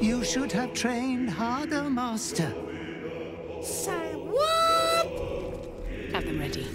You should have trained harder, Master. Say what? Have them ready.